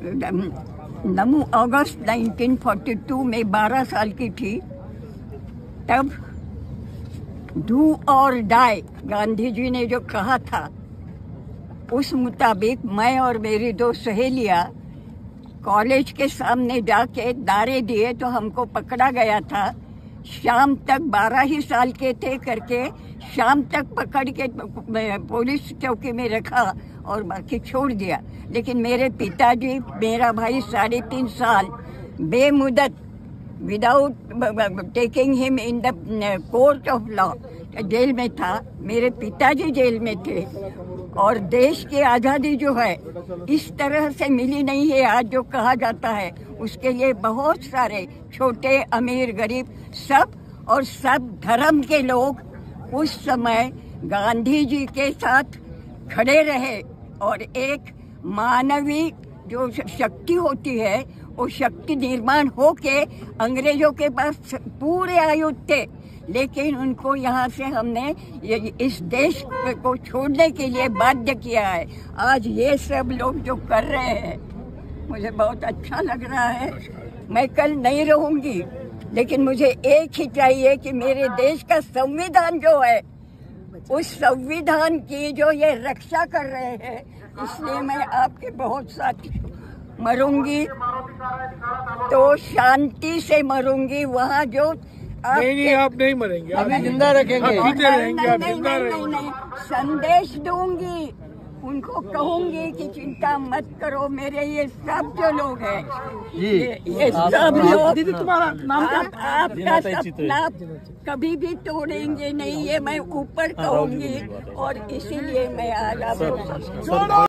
नमो अगस्त 1942 में 12 साल की थी, तब डू और डाई गांधी जी ने जो कहा था, उस मुताबिक मैं और मेरी दो सहेलियाँ कॉलेज के सामने जाके दारे दिए तो हमको पकड़ा गया था। शाम तक बारह ही साल के थे करके शाम तक पकड़ के पुलिस चौकी में रखा और बाकी छोड़ दिया। लेकिन मेरे पिताजी, मेरा भाई साढ़े तीन साल बेमुदत without taking him in the court of law jail में था। मेरे पिताजी जेल में थे। और देश की आज़ादी जो है, इस तरह से मिली नहीं है आज जो कहा जाता है। उसके लिए बहुत सारे छोटे अमीर गरीब सब और सब धर्म के लोग उस समय गांधी जी के साथ खड़े रहे और एक मानवीय जो शक्ति होती है, वो शक्ति निर्माण होके अंग्रेज़ों के पास पूरे आयुध थे। लेकिन उनको यहाँ से हमने इस देश को छोड़ने के लिए बाध्य किया है। आज ये सब लोग जो कर रहे हैं, मुझे बहुत अच्छा लग रहा है। मैं कल नहीं रहूँगी, लेकिन मुझे एक ही चाहिए कि मेरे देश का संविधान जो है, उस संविधान की जो ये रक्षा कर रहे हैं, इसलिए मैं आपके बहुत साथ मरूँगी। तो शांति से मरूँगी, वहाँ जो आप नहीं नहीं आप नहीं मरेंगे अभी ज़िंदा रखेंगे। जीते रहेंगे आप ज़िंदा रहेंगे। संदेश दूँगी। उनको कहूँगी कि चिंता मत करो मेरे ये सब जो लोग हैं ये, ये सब लोग दीदी तुम्हारा नाम क्या? आप, आपका सपना कभी भी तोड़ेंगे नहीं ये मैं ऊपर कहूँगी और इसीलिए मैं आज